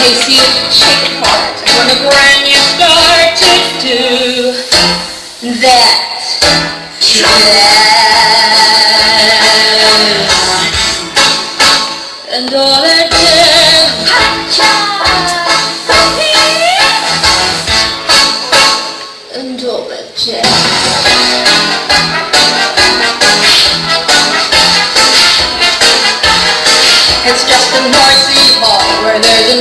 tasty shake apart when the brand you start to do that. Yes. And all it did, and all it did. It's just a noisy hall where there's a